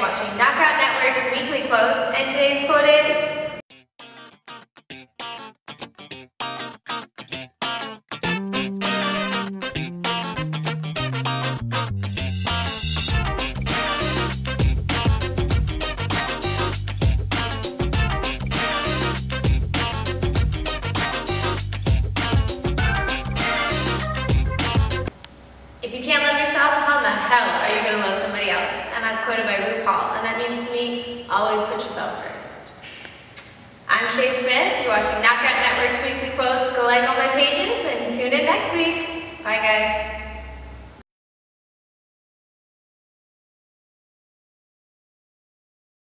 Watching Knockout Network's Weekly Quotes, and today's quote is, If you can't love yourself, hell are you going to love somebody else? And that's quoted by RuPaul, and that means to me, always put yourself first. I'm Shea Smith, you're watching Knockout Network's Weekly Quotes. Go like all my pages and tune in next week. Bye guys.